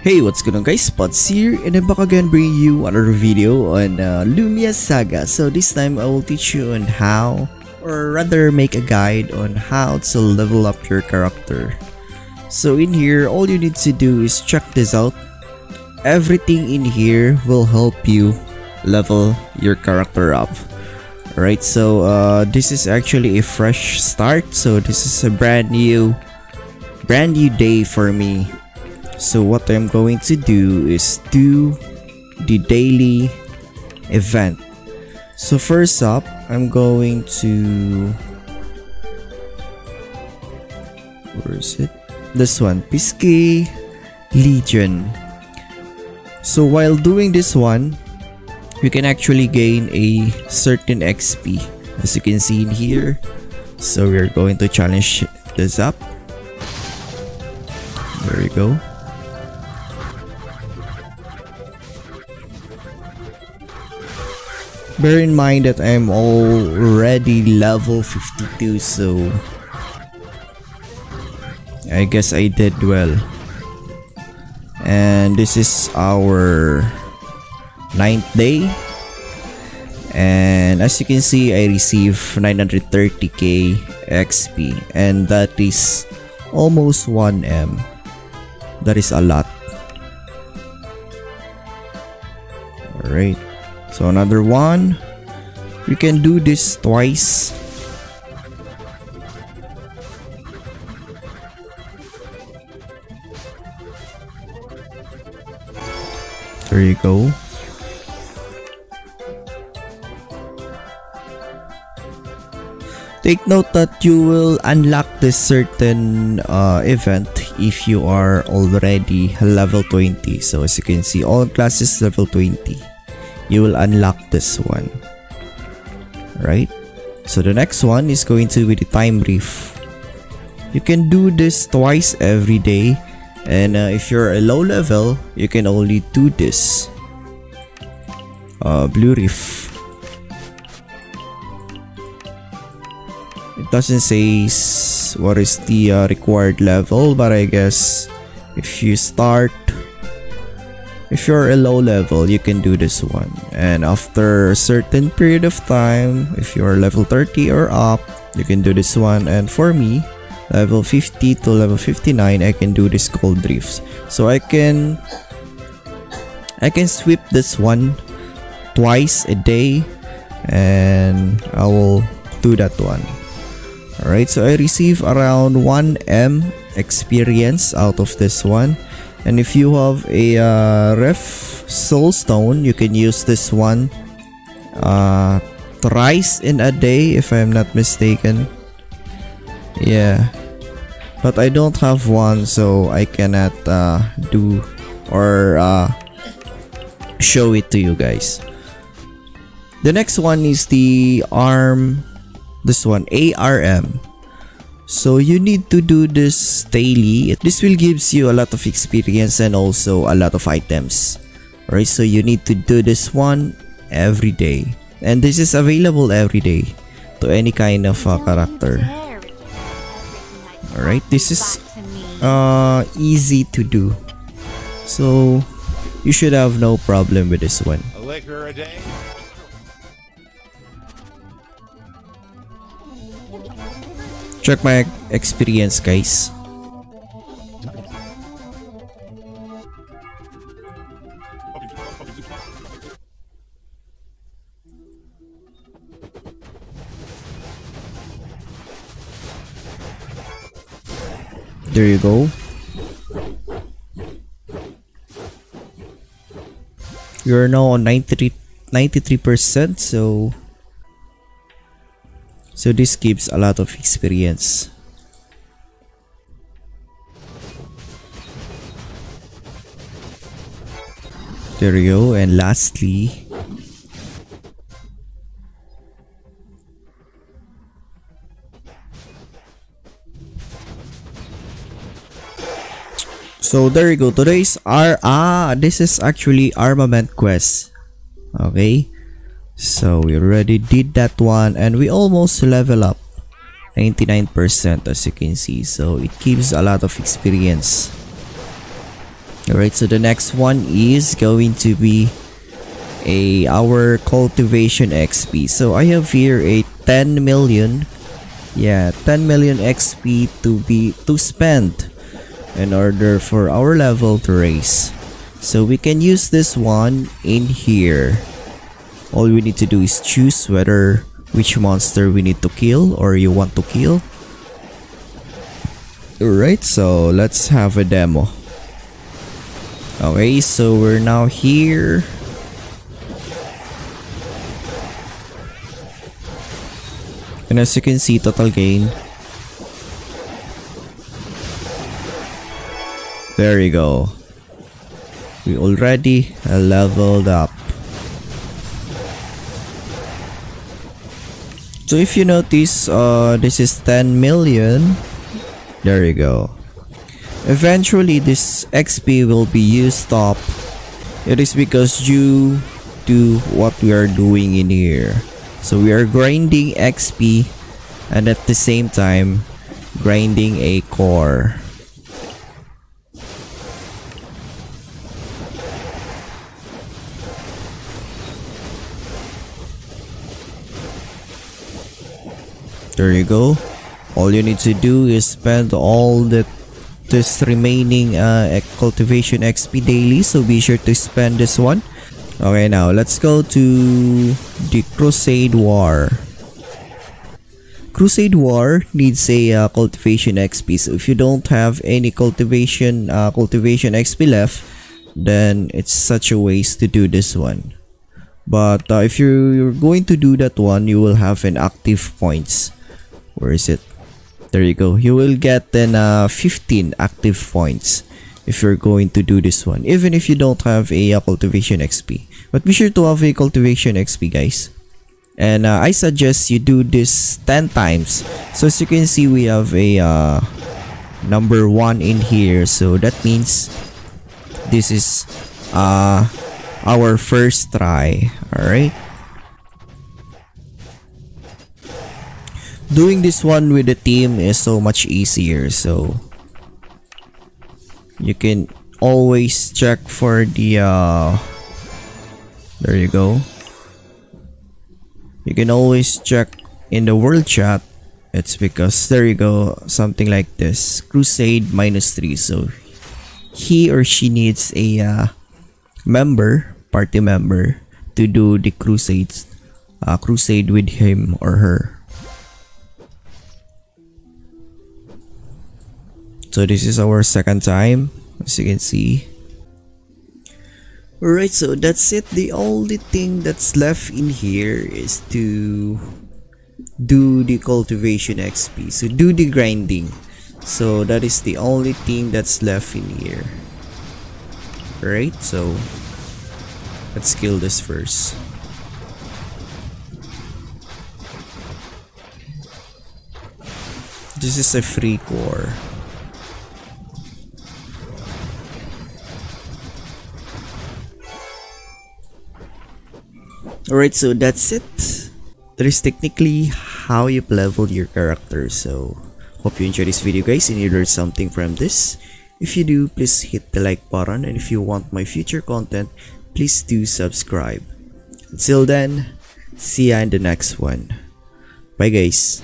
Hey, what's going on guys? Budz here and I'm back again bringing you another video on uh, Lumia Saga. So this time I will teach you on how, or rather make a guide on how to level up your character. So in here, all you need to do is check this out. Everything in here will help you level your character up. Alright, so uh, this is actually a fresh start. So this is a brand new, brand new day for me so what I'm going to do is do the daily event. So first up, I'm going to where is it? This one, Pisque Legion. So while doing this one, you can actually gain a certain XP as you can see in here. So we're going to challenge this up. There you go. Bear in mind that I'm already level 52 so I guess I did well. And this is our ninth day. And as you can see, I receive 930k XP and that is almost 1M. That is a lot. Alright. So another one. We can do this twice. There you go. Take note that you will unlock this certain uh, event if you are already level 20. So as you can see, all classes level 20 you will unlock this one. Right? So the next one is going to be the time reef you can do this twice every day. And uh, if you're a low level you can only do this uh, blue reef. It doesn't say what is the uh, required level but I guess if you start if you're a low level, you can do this one. And after a certain period of time, if you're level 30 or up, you can do this one. And for me, level 50 to level 59, I can do this cold drifts. So I can I can sweep this one twice a day and I will do that one. Alright, so I receive around 1M experience out of this one and if you have a uh, ref soul stone you can use this one uh, thrice in a day if I'm not mistaken. Yeah. But I don't have one so I cannot uh, do or uh, show it to you guys. The next one is the arm this one ARM so you need to do this daily. This will gives you a lot of experience and also a lot of items. Alright, so you need to do this one every day. And this is available every day to any kind of uh, character. Alright, this is uh, easy to do. So you should have no problem with this one. Check my experience guys. There you go. You're now on 93 93% so so this gives a lot of experience. There you go. And lastly, So there you go. Today's are ah this is actually armament quest. Okay. So we already did that one and we almost level up 99% as you can see. So it gives a lot of experience. Alright, so the next one is going to be a our cultivation XP. So I have here a 10 million yeah 10 million XP to be to spend in order for our level to raise. So we can use this one in here. All we need to do is choose whether which monster we need to kill or you want to kill. Alright, so let's have a demo. Okay, so we're now here. And as you can see, total gain. There you go. We already leveled up. So if you notice, uh, this is 10 million. There you go. Eventually, this XP will be used up. It is because you do what we are doing in here. So we are grinding XP and at the same time grinding a core. There you go. All you need to do is spend all the this remaining uh, cultivation XP daily so be sure to spend this one Okay, now let's go to the Crusade War. Crusade War needs a uh, cultivation XP. So if you don't have any cultivation uh, cultivation XP left, then it's such a waste to do this one. But uh, if you're, you're going to do that one, you will have an active points. Where is it? There you go. You will get then uh, 15 active points if you're going to do this one. Even if you don't have a uh, cultivation XP. But be sure to have a cultivation XP guys. And uh, I suggest you do this 10 times. So as you can see we have a uh, number 1 in here. So that means this is uh, our first try. Alright. Doing this one with the team is so much easier. So you can always check for the uh, there you go. You can always check in the world chat. It's because there you go, something like this. Crusade minus 3. So he or she needs a uh, member, party member, to do the crusades, uh, crusade with him or her. So this is our second time, as you can see. Alright, so that's it. The only thing that's left in here is to do the cultivation XP. So do the grinding. So that is the only thing that's left in here. Right, so let's kill this first. This is a free core. Alright, so that's it. That is technically how you level your character. So, hope you enjoyed this video guys and you learned something from this. If you do, please hit the like button and if you want my future content, please do subscribe. Until then, see ya in the next one. Bye guys.